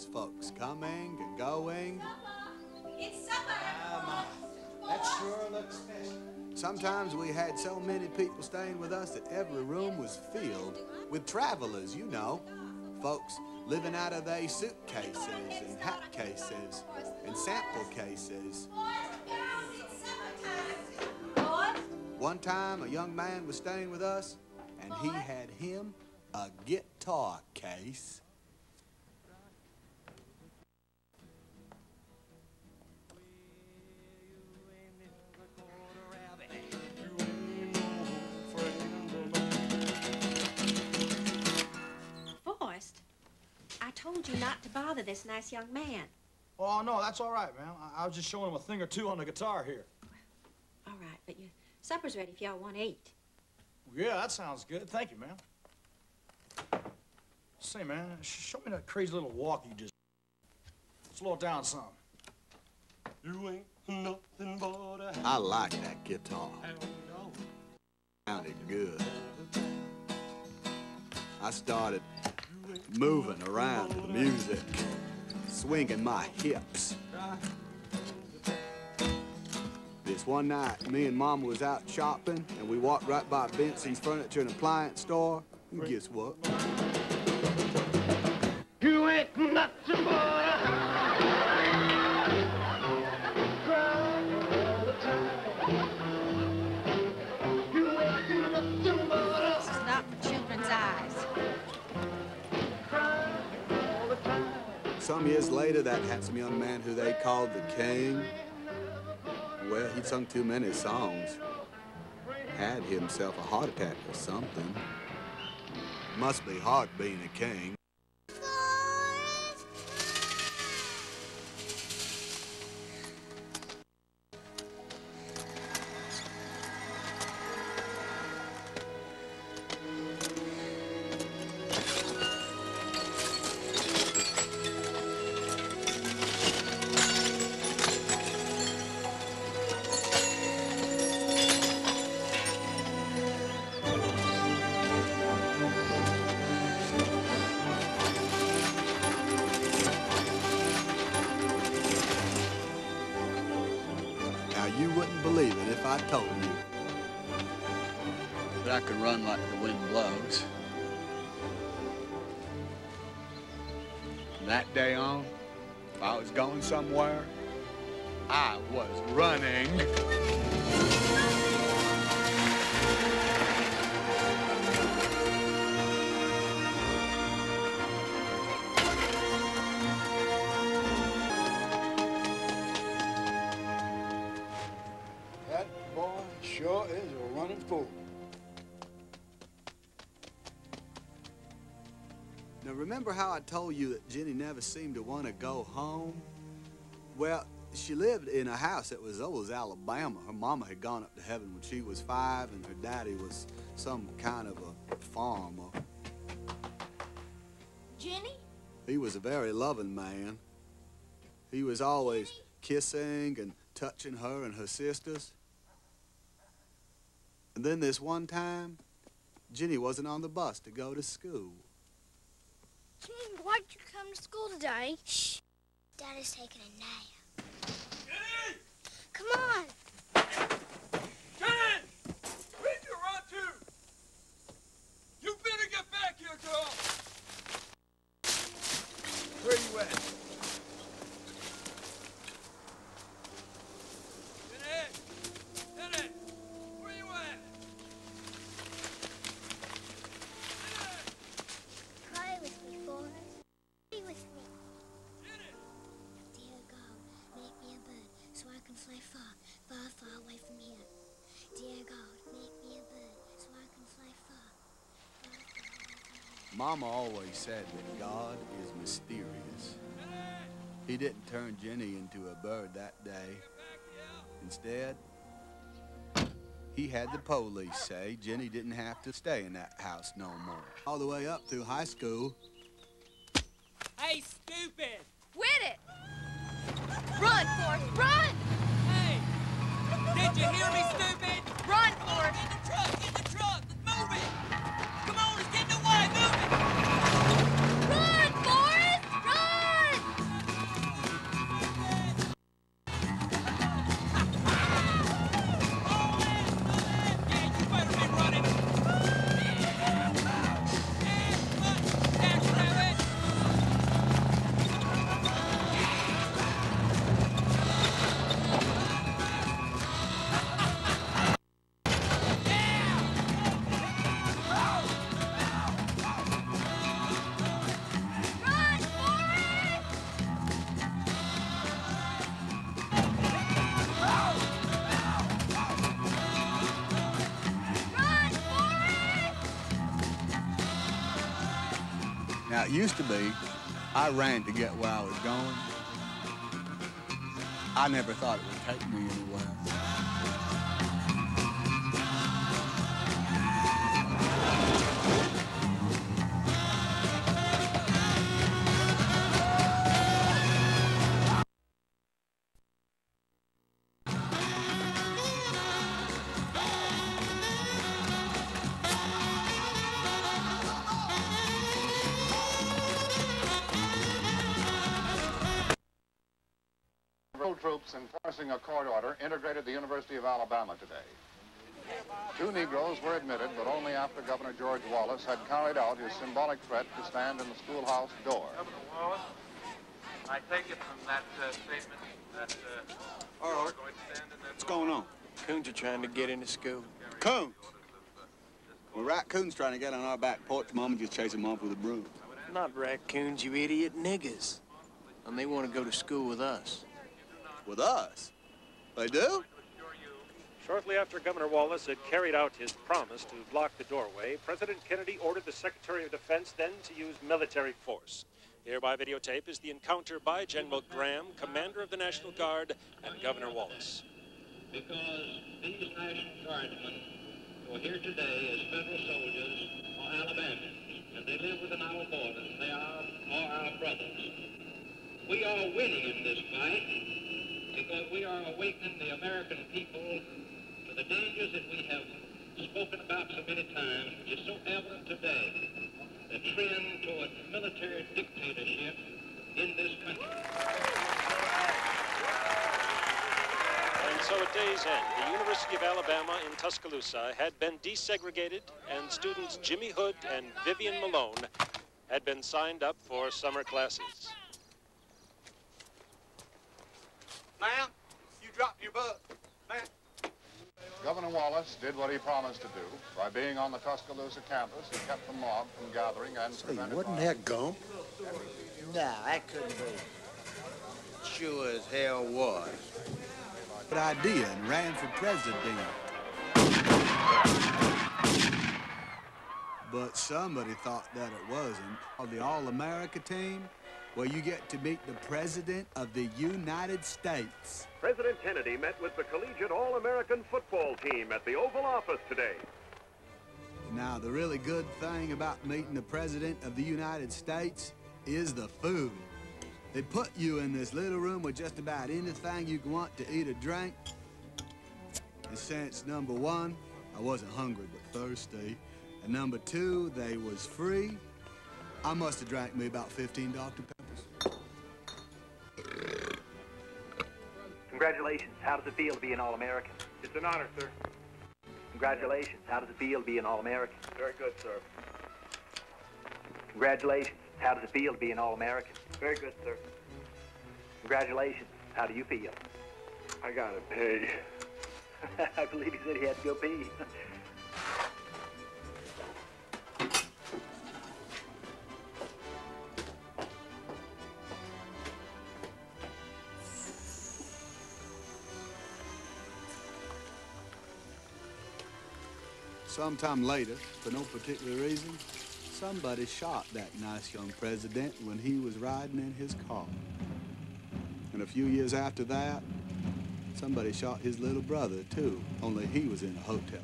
always folks coming and going. It's supper. Ah, That sure looks special. Sometimes we had so many people staying with us that every room was filled with travelers, you know. Folks living out of their suitcases and hat cases and sample cases. One time, a young man was staying with us, and he had him a guitar case. Bother this nice young man. Oh, no, that's all right, man. I, I was just showing him a thing or two on the guitar here. All right, but your supper's ready if y'all want to eat. Yeah, that sounds good. Thank you, man. Say, man, sh- show me that crazy little walk you just. Slow it down some. You ain't nothing but a I like that guitar. hound dog. Sounded good. I started moving around to the music, swinging my hips. This one night, me and Mama was out shopping, and we walked right by Benson's Furniture and Appliance store. And guess what? You ain't nothing years later, that handsome young man who they called the King, well, he'd sung too many songs. Had himself a heart attack or something. Must be hard being a king. I told you that I could run like the wind blows. From that day on, if I was going somewhere, I was running. Sure is a running fool. Now, remember how I told you that Jenny never seemed to want to go home? Well, she lived in a house that was old as Alabama. Her mama had gone up to heaven when she was five, and her daddy was some kind of a farmer. Jenny? He was a very loving man. He was always kissing and touching her and her sisters. And then this one time, Jenny wasn't on the bus to go to school. Jenny, why'd you come to school today? Shh. Daddy's taking a nap. Come on. Mama always said that God is mysterious. He didn't turn Jenny into a bird that day. Instead, he had the police say Jenny didn't have to stay in that house no more. All the way up through high school, Hey, stupid! Quit it! Run, Forrest, run! Hey! Did you hear me, Now, it used to be I ran to get where I was going. I never thought it would take me anywhere. Troops enforcing a court order integrated the University of Alabama today. Two Negroes were admitted, but only after Governor George Wallace had carried out his symbolic threat to stand in the schoolhouse door. Governor Wallace, I take it from that uh, statement that uh, you are going to stand in that What's going on? Coons are trying to get into school. Coons. Well, raccoons trying to get on our back porch. Mama just chased them off with a broom. Not raccoons, you idiot. Niggas. And they want to go to school with us. With us? They do? Shortly after Governor Wallace had carried out his promise to block the doorway, President Kennedy ordered the Secretary of Defense then to use military force. Here by videotape is the encounter by General Graham, commander of the National Guard, and Governor Wallace. Because these National Guardsmen who are here today as federal soldiers are Alabamians, and they live within our borders. They are, are our brothers. We are winning in this fight because we are awakening the American people to the dangers that we have spoken about so many times, which is so evident today, the trend toward military dictatorship in this country. And so at day's end, the University of Alabama in Tuscaloosa had been desegregated, and students Jimmy Hood and Vivian Malone had been signed up for summer classes. Ma'am, you dropped your book. Ma'am. Governor Wallace did what he promised to do. By being on the Tuscaloosa campus, he kept the mob from gathering and prevented wasn't violence. that Gump? Nah, that couldn't be. Sure as hell was. Good idea and ran for president. But somebody thought that it wasn't. On the All-America team, where you get to meet the President of the United States. President Kennedy met with the Collegiate All-American football team at the Oval Office today. Now, the really good thing about meeting the President of the United States is the food. They put you in this little room with just about anything you want to eat or drink. And since number one, I wasn't hungry but thirsty, and number two, they was free, I must have drank me about 15 Dr. Peppers. Congratulations. How does it feel to be an All-American? It's an honor, sir. Congratulations. How does it feel to be an All-American? Very good, sir. Congratulations. How does it feel to be an All-American? Very good, sir. Congratulations. How do you feel? I gotta pay. I believe he said he had to go pee. Sometime later, for no particular reason, somebody shot that nice young president when he was riding in his car. And a few years after that, somebody shot his little brother, too, only he was in a hotel.